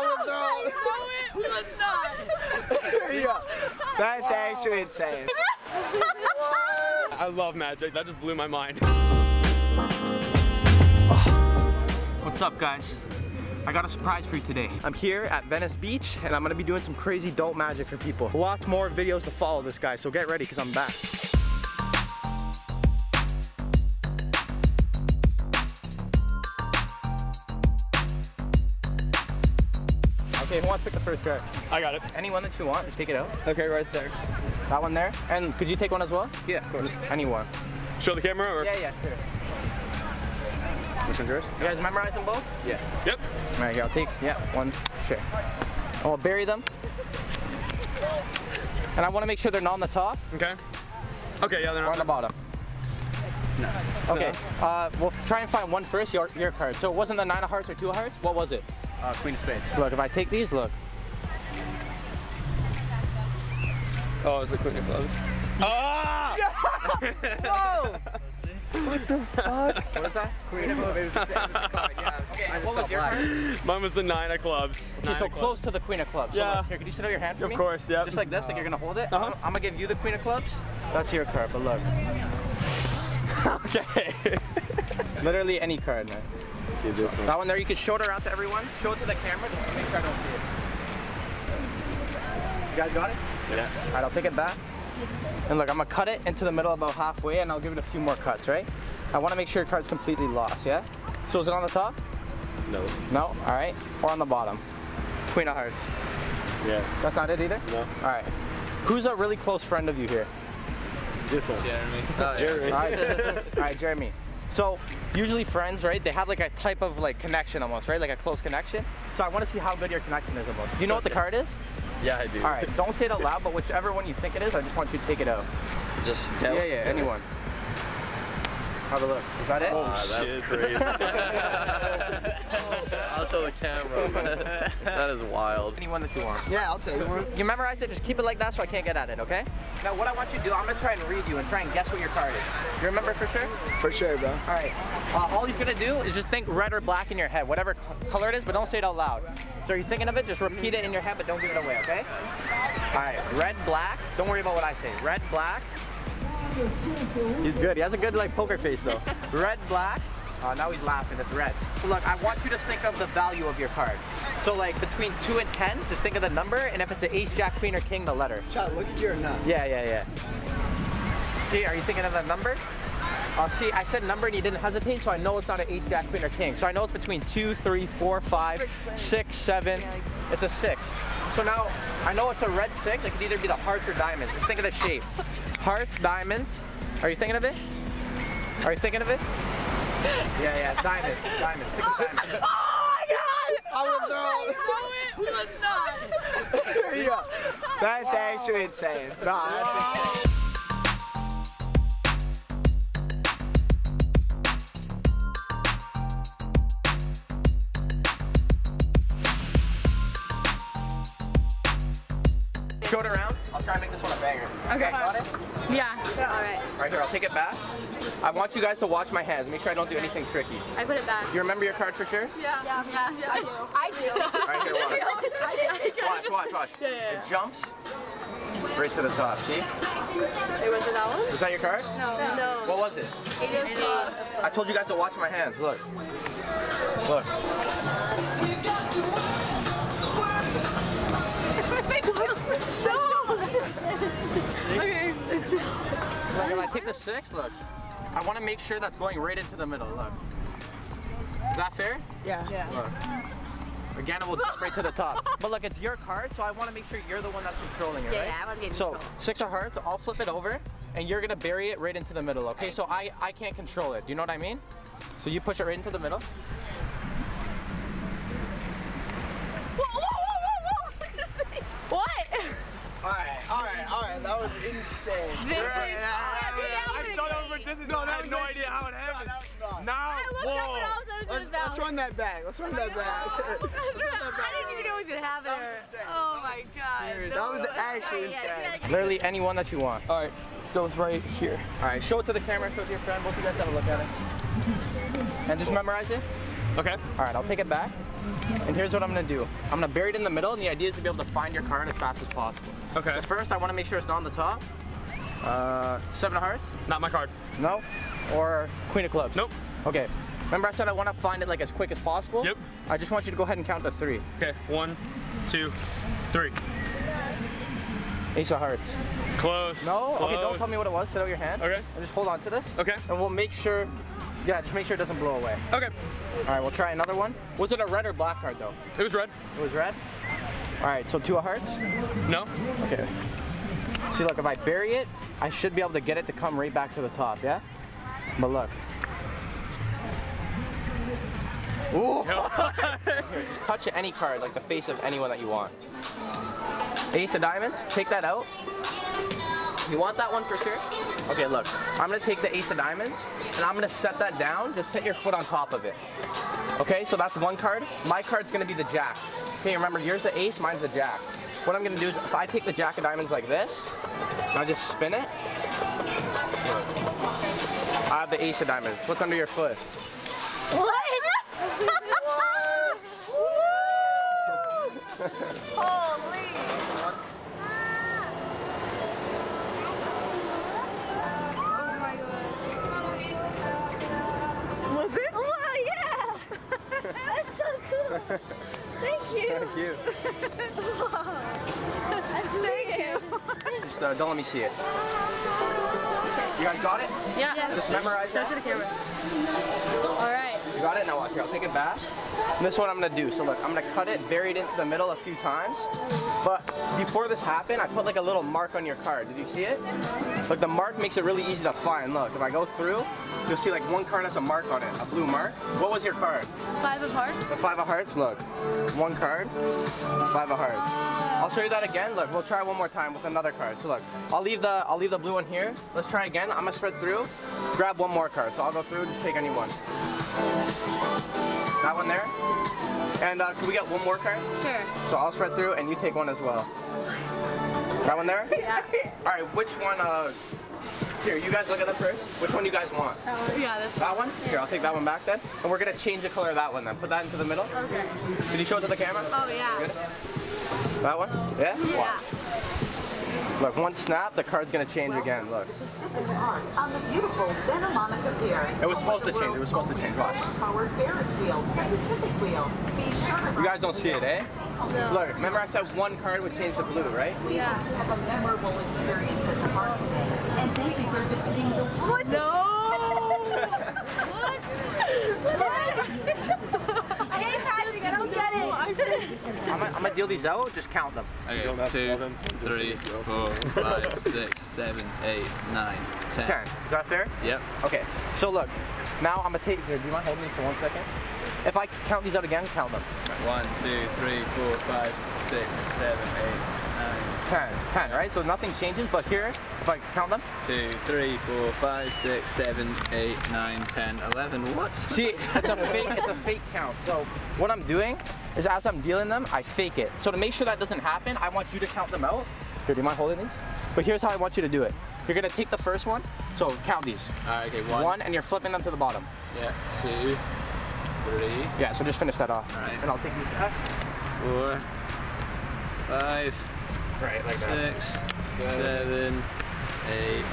I No, it was not. yeah. That's actually insane. I love magic. That just blew my mind. What's up, guys? I got a surprise for you today. I'm here at Venice Beach and I'm gonna be doing some crazy dope magic for people. Lots more videos to follow this guy, so get ready because I'm back. Okay, who wants to pick the first card? I got it. Anyone that you want, just take it out. Okay, right there. That one there. And could you take one as well? Yeah, of course. Anyone. Show the camera or? Yeah, yeah, sure. Which one's yours? You guys memorize them both? Yeah. Yep. All right, here, I'll take, yeah, one, sure. I'll bury them. And I want to make sure they're not on the top Okay. Okay, yeah, they're or on the not. bottom. Okay, uh, we'll try and find one first, your, your card. So it wasn't the nine of hearts or two of hearts? What was it? Uh, Queen of Spades. Look, if I take these, look. Oh, it's the Queen of Clubs. Ah! Whoa! what the fuck? What is that? Queen of Clubs. It was the same card, yeah. Okay, what was your card? Mine was the Nine of Clubs. Okay, Nine so of clubs. close to the Queen of Clubs. So Yeah. look, here, can you sit out your hand for Of me? Of course, yeah. Just like this, like you're gonna hold it. Uh-huh. I'm, I'm gonna give you the Queen of Clubs. That's your card, but look. okay. Literally any card, man. Okay, this one. That one there, you can show it around to everyone. Show it to the camera, just to make sure I don't see it. You guys got it? Yeah. All right, I'll take it back. And look, I'm gonna cut it into the middle about halfway, and I'll give it a few more cuts, right? I wanna make sure your card's completely lost, yeah? So is it on the top? No. No? All right. Or on the bottom? Queen of Hearts. Yeah. That's not it either? No. All right. Who's a really close friend of you here? This one. Jeremy. Jeremy. All right. All right, Jeremy. So usually friends, right? They have like a type of like connection almost, right? Like a close connection. So I want to see how good your connection is almost. Do you know what the card is? Yeah, I do. All right. Don't say it out loud, but whichever one you think it is, I just want you to take it out. Just tell. Yeah, yeah. Anyone. Have a look. Is that it? Oh, Ah, that's shit. crazy. I'll show the camera. that is wild. Anyone that you want. Yeah, I'll take one. You memorize it, just keep it like that so I can't get at it, okay? Now what I want you to do, I'm gonna try and read you and try and guess what your card is. You remember for sure? For sure, bro. All right. Uh, all he's gonna do is just think red or black in your head, whatever color it is, but don't say it out loud. So you're thinking of it? Just repeat it in your head, but don't give it away, okay? All right. Red, black. Don't worry about what I say. Red, black. He's good. He has a good like poker face though. red, black. Oh, now he's laughing. It's red. So look, I want you to think of the value of your card. So like between two and ten, just think of the number, and if it's an ace, jack, queen, or king, the letter. Chad, look at your nut. Yeah, yeah, yeah. Okay, are you thinking of that number? Uh, see, I said number and you didn't hesitate, so I know it's not an ace, jack, queen, or king. So I know it's between two, three, four, five, six, seven. It's a six. So now I know it's a red six. It could either be the hearts or diamonds. Just think of the shape. Hearts, diamonds. Are you thinking of it? Are you thinking of it? Yeah, yeah, it's diamonds. Diamonds. Six of oh diamonds. Oh no, it was not. Yeah. That's actually insane. Nah, that's insane. Show it around. I'll try and make this one a banger. Okay. Got it? Yeah. All right. Right here, I'll take it back. I want you guys to watch my hands. Make sure I don't do anything tricky. I put it back. You remember your card for sure? Yeah. Yeah. Yeah. I do. I do. Right here, watch. Watch, watch, watch. Yeah, yeah, yeah. It jumps right to the top. See? It was it that one? Was that your card? No. No. What was it? Eight of clubs. I told you guys to watch my hands. Look. Look. Like if I take the six, look. I want to make sure that's going right into the middle. Look. Is that fair? Yeah. Look. Again, it will jump right to the top. But look, it's your card, so I want to make sure you're the one that's controlling it, Yeah, right? yeah, I want to get in So control. six of hearts, I'll flip it over, and you're gonna bury it right into the middle. Okay, so I I can't control it. Do you know what I mean? So you push it right into the middle. Alright, alright, alright. That was insane. This is I saw that from a distance. No, I had was no actually- idea how it No, happened. that was not. Now, I looked up and whoa. all of a sudden it Let's, was let's run that back. Let's run that back. Let's run that I didn't even know it was gonna happen. That was insane. Oh my god. That was actually Yeah, yeah, insane. Literally any one that you want. All right, let's go with right here. All right, show it to the camera, show it to your friend. Both of you guys have a look at it. And just memorize it. Okay. All right, I'll take it back. And here's what I'm gonna do. I'm gonna bury it in the middle, and the idea is to be able to find your card as fast as possible. Okay. So first, I wanna make sure it's not on the top. Uh, seven of hearts? Not my card. No. Or queen of clubs? Nope. Okay. Remember I said I wanna find it like as quick as possible? Yep. I just want you to go ahead and count to three. Okay. One, two, three. Ace of hearts. Close. No? Okay, don't tell me what it was. Sit out your hand. Okay. And just hold on to this. Okay. And we'll make sure, yeah, just make sure it doesn't blow away. Okay. All right, we'll try another one. Was it a red or black card though? It was red. It was red? All right, so two of hearts. No. Okay. See, look, if I bury it, I should be able to get it to come right back to the top, yeah? But look. Ooh. Here, just touch any card, like the face of anyone that you want. Ace of diamonds, take that out. You want that one for sure? Okay, look, I'm gonna take the ace of diamonds and I'm gonna set that down. Just set your foot on top of it. Okay, so that's one card. My card's gonna be the jack. Okay, remember, yours the ace, mine's the jack. What I'm gonna do is, if I take the jack of diamonds like this, and I just spin it, I have the ace of diamonds. What's under your foot? What? Holy. Thank you. That's Thank you. Just uh, don't let me see it. You guys got it? Yeah. Just memorize Show it to the camera. Got it? Now watch here. I'll take it back. And this is what I'm gonna do. So look, I'm gonna cut it, bury it into the middle a few times. But before this happened, I put like a little mark on your card. Did you see it? Look, the mark makes it really easy to find. Look, if I go through, you'll see like one card has a mark on it, a blue mark. What was your card? Five of hearts. The five of hearts, look. One card, five of hearts. I'll show you that again. Look, we'll try one more time with another card. So look, I'll leave the I'll leave the blue one here. Let's try again. I'm gonna spread through, grab one more card. So I'll go through, just take any one. That one there. And uh, can we get one more card? Sure. So I'll spread through and you take one as well. That one there? Yeah. All right, which one, uh, here, you guys look at that first. Which one you guys want? Yeah, that's That one? Here, I'll take that one back then. And we're gonna change the color of that one then. Put that into the middle. okay. Did you show it to the camera? Oh yeah. Good. That one? Yeah? Yeah. Look, one snap, the card's gonna change again. Look. on the beautiful Santa Monica Pier. It was supposed to change. It was supposed to change. Watch. Powered Ferris wheel, Pacific wheel. Be sure to You guys don't see it, eh? Look, remember I said one card would change to blue, right? Yeah. have a memorable experience at the park. And thank you for visiting the Wood. No. what? I hate Patrick. I don't get it. I'm gonna, deal these out. Just count them. Okay, two, three, four, five, six, seven, eight, nine, ten. Ten. Is that fair? Yep. Okay. So look, now I'm gonna take. Here, do you mind holding me for one second? If I count these out again, count them. One, two, three, four, five, six, seven, eight, nine, Ten. Ten, right? So nothing changes. But here, if I count them, two, three, four, five, six, seven, eight, nine, ten, eleven. What? See, it's a fake. It's a fake count. So what I'm doing is, as I'm dealing them, I fake it. So to make sure that doesn't happen, I want you to count them out. Here, do you mind holding these? But here's how I want you to do it. You're gonna take the first one. So count these. Alright, okay, one. One, and you're flipping them to the bottom. Yeah, two, three, Yeah. So just finish that off. Alright. And I'll take these back. four, five, Right, like six, seven, eight,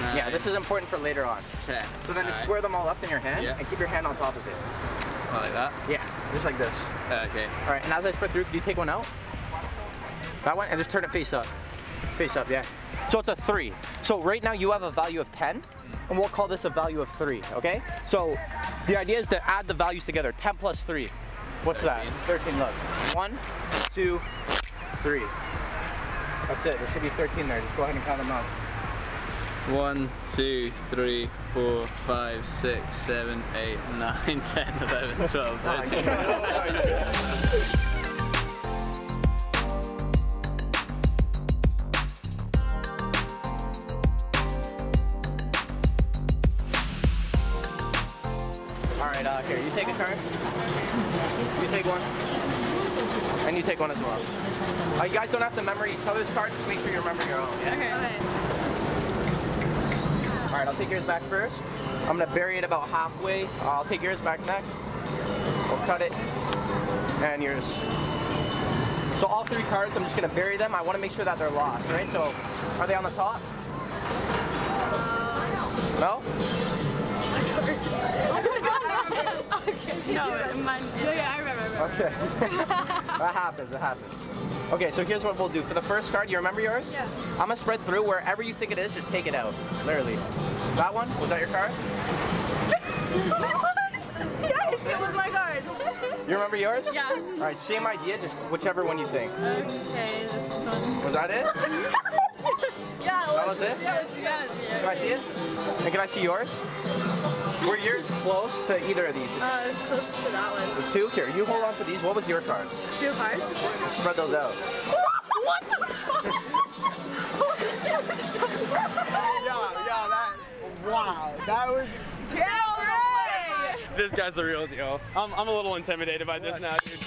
nine. Yeah, this is important for later on. ten. So then just square them all up in your hand Yeah. and keep your hand on top of it. Oh, like that. Yeah, just like this. Oh, okay. All right, and as I spread through, do you take one out? That one, and just turn it face up. Face up, yeah. So it's a three. So right now you have a value of 10, and we'll call this a value of three, okay? So the idea is to add the values together. 10 plus three. What's that? 13, look. One, two, three. That's it. There should be 13 there. Just go ahead and count them out. 1, 2, 3, 4, 5, 6, 7, 8, 9, 10, 11, 12, 13. take one as well. Uh, you guys don't have to remember each other's cards, just make sure you remember your own. Yeah? Okay. All right, I'll take yours back first. I'm gonna bury it about halfway. Uh, I'll take yours back next. We'll cut it. And yours. So all three cards, I'm just gonna bury them. I wanna make sure that they're locked, right? So are they on the top? No? No, mine. Yeah, I remember. I remember. Okay. that happens, it happens. Okay, so here's what we'll do. For the first card, you remember yours? Yeah. I'm gonna spread through wherever you think it is, just take it out. Literally. That one? Was that your card? yes, it was my card. You remember yours? yeah. Alright, same idea, just whichever one you think. Okay, this one. Was that it? Yeah, That was it? Yes, yes. Can I see it? And can I see yours? Were yours close to either of these? Uh, it's close to that one. Two? Here, you hold on to these. What was your card? Two cards. Spread those out. what the fuck? Holy shit. Yo, yo, that. Wow, that was. Yeah, right. This guy's the real deal. I'm, I'm a little intimidated by this now, dude.